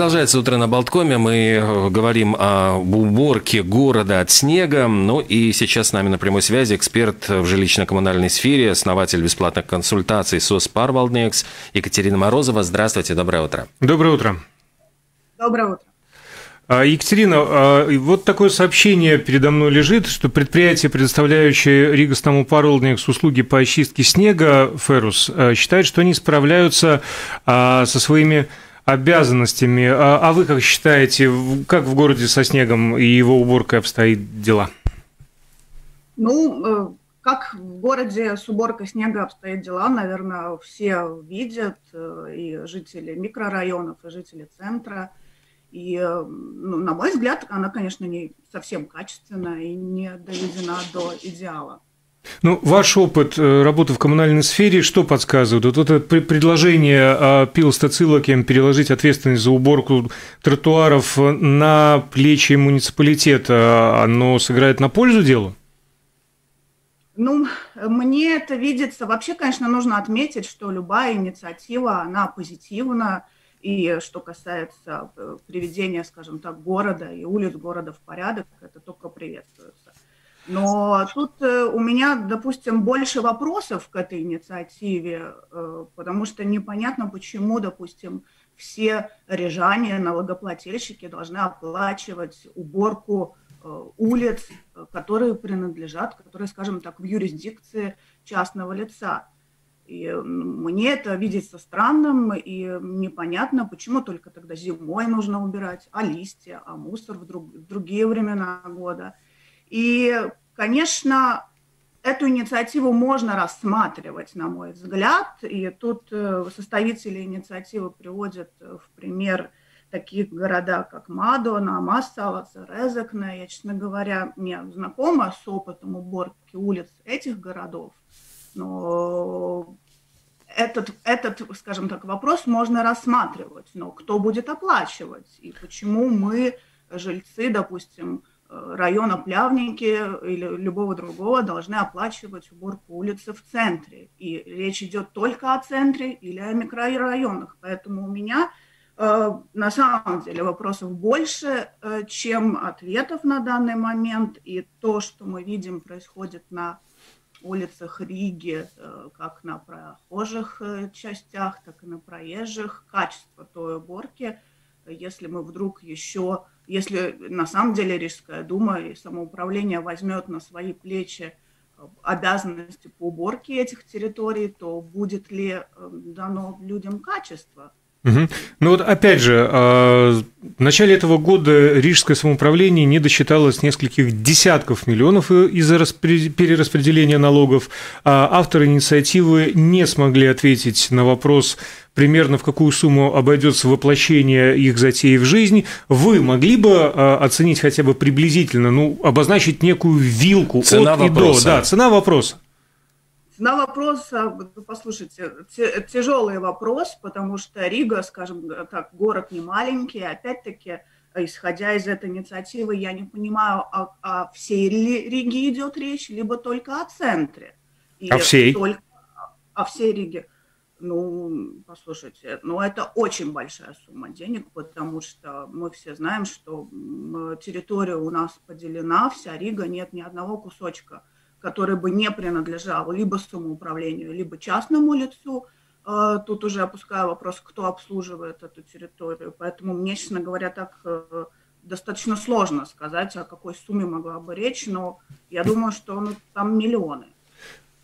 Продолжается утро на Болткоме. Мы э, говорим о уборке города от снега. Ну и сейчас с нами на прямой связи эксперт в жилищно-коммунальной сфере, основатель бесплатных консультаций СОС Парвалднекс Екатерина Морозова. Здравствуйте, доброе утро. Доброе утро. Доброе утро. А, Екатерина, а, вот такое сообщение передо мной лежит, что предприятие, предоставляющее Ригостому Паролдникс услуги по очистке снега, Ферус, а, считает, что они справляются со своими обязанностями. А вы как считаете, как в городе со снегом и его уборкой обстоит дела? Ну, э, как в городе с уборкой снега обстоят дела, наверное, все видят, э, и жители микрорайонов, и жители центра – и, э, ну, на мой взгляд, она, конечно, не совсем качественная и не доведена до идеала. Ну, ваш опыт э, работы в коммунальной сфере что подсказывает? Вот это предложение Пилстацилокем переложить ответственность за уборку тротуаров на плечи муниципалитета, оно сыграет на пользу делу? Ну, мне это видится... Вообще, конечно, нужно отметить, что любая инициатива, она позитивна, и что касается э, приведения, скажем так, города и улиц города в порядок, это только приветствуется. Но тут э, у меня, допустим, больше вопросов к этой инициативе, э, потому что непонятно, почему, допустим, все рижане, налогоплательщики должны оплачивать уборку улиц, которые принадлежат, которые, скажем так, в юрисдикции частного лица. И мне это видится странным и непонятно, почему только тогда зимой нужно убирать, а листья, а мусор в, друг, в другие времена года. И, конечно, эту инициативу можно рассматривать, на мой взгляд, и тут э, составители инициативы приводят в пример таких города, как Мадона, Массава, Резекне. Я, честно говоря, не знакома с опытом уборки улиц этих городов, но этот, этот, скажем так, вопрос можно рассматривать, но кто будет оплачивать и почему мы, жильцы, допустим, района Плявники или любого другого, должны оплачивать уборку улицы в центре. И речь идет только о центре или о микрорайонах. Поэтому у меня э, на самом деле вопросов больше, э, чем ответов на данный момент. И то, что мы видим, происходит на улицах Риги, э, как на прохожих частях, так и на проезжих, качество той уборки, если мы вдруг еще, если на самом деле Рижская дума и самоуправление возьмет на свои плечи э, обязанности по уборке этих территорий, то будет ли дано людям качество Угу. Ну вот опять же, а, в начале этого года Рижское самоуправление не досчиталось нескольких десятков миллионов из-за перераспределения налогов. А авторы инициативы не смогли ответить на вопрос, примерно в какую сумму обойдется воплощение их затеи в жизнь. Вы могли бы а, оценить хотя бы приблизительно, ну, обозначить некую вилку цена от вопроса. и до? Да, цена вопроса. На вопрос, а, послушайте, тяжелый вопрос, потому что Рига, скажем так, город не маленький, опять-таки, исходя из этой инициативы, я не понимаю, о, о всей Риге идет речь, либо только о центре. И о всей? Только о всей Риге. Ну, послушайте, ну это очень большая сумма денег, потому что мы все знаем, что территория у нас поделена, вся Рига, нет ни одного кусочка – который бы не принадлежал либо самоуправлению, либо частному лицу. А, тут уже опускаю вопрос, кто обслуживает эту территорию. Поэтому мне, честно говоря, так э, достаточно сложно сказать, о какой сумме могла бы речь, но я думаю, что ну, там миллионы.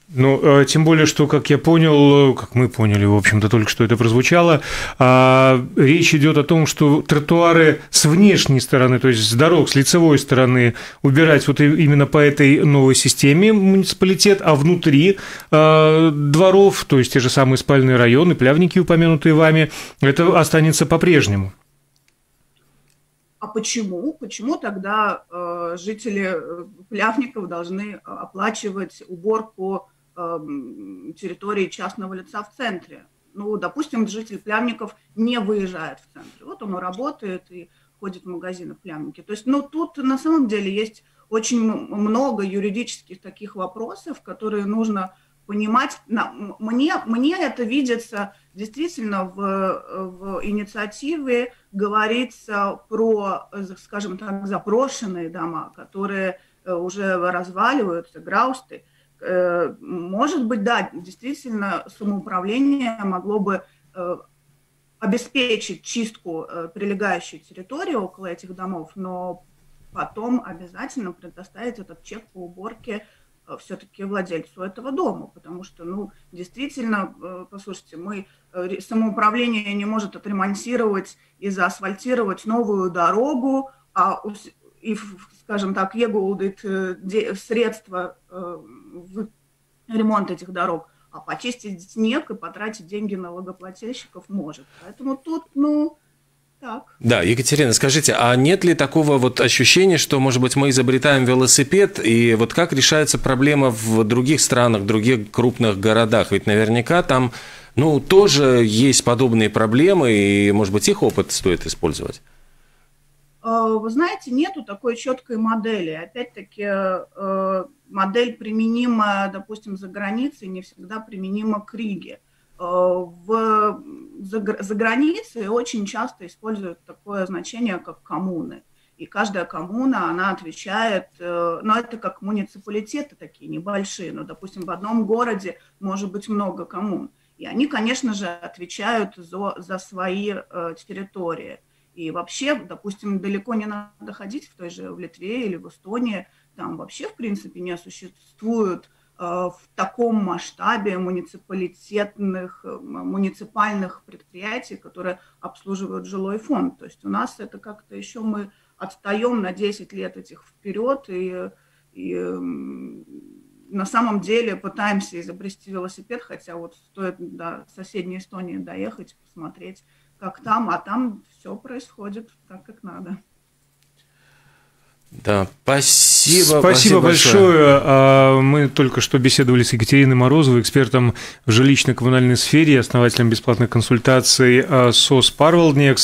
Ну, а, тем более, что, как я понял, как мы поняли, в общем-то, только что это прозвучало, а, речь идет о том, что тротуары с внешней стороны, то есть с дорог, с лицевой стороны, убирать вот именно по этой новой системе муниципалитет, а внутри а, дворов, то есть те же самые спальные районы, плявники, упомянутые вами, это останется по-прежнему. А почему? Почему тогда э, жители э, Плявников должны оплачивать уборку территории частного лица в центре. Ну, допустим, житель Плявников не выезжает в центр. Вот он работает и ходит в магазины в Плявнике. То есть, ну, тут на самом деле есть очень много юридических таких вопросов, которые нужно понимать, мне, мне это видится действительно в, в инициативе говорится про, скажем так, запрошенные дома, которые э, уже разваливаются, граусты. Э, может быть, да, действительно, самоуправление могло бы э, обеспечить чистку прилегающей территории около этих домов, но потом обязательно предоставить этот чек по уборке Э, все-таки владельцу этого дома, потому что, ну, действительно, э, послушайте, мы, э, самоуправление не может отремонтировать и заасфальтировать новую дорогу, а и, скажем так, егулдит средства в ремонт этих дорог, а почистить снег и потратить деньги налогоплательщиков может. Поэтому тут, ну, так. Да, Екатерина, скажите, а нет ли такого вот ощущения, что, может быть, мы изобретаем велосипед, и вот как решается проблема в других странах, в других крупных городах? Ведь наверняка там, ну, тоже есть подобные проблемы, и, может быть, их опыт стоит использовать? Э, вы знаете, нету такой четкой модели. Опять-таки, э, модель применима, допустим, за границей, не всегда применима к Риге. Э, в, за, за границей очень часто используют такое значение, как коммуны. И каждая коммуна, она отвечает, э, ну, это как муниципалитеты такие небольшие, но, допустим, в одном городе может быть много коммун. И они, конечно же, отвечают за, за свои э, территории. И вообще, допустим, далеко не надо ходить в той же в Литве или в Эстонии, там вообще, в принципе, не существует Э, в таком масштабе муниципалитетных, э, муниципальных предприятий, которые обслуживают жилой фонд. То есть у нас это как-то еще мы отстаем на 10 лет этих вперед и, и на самом деле пытаемся изобрести велосипед, хотя вот стоит до соседней Эстонии доехать, посмотреть, как там, а там все происходит так, как надо. Да, спасибо. Спасибо, спасибо большое. большое. А, мы только что беседовали с Екатериной Морозовой, экспертом в жилищно-коммунальной сфере, основателем бесплатных консультаций а, СОС Парвелднекс.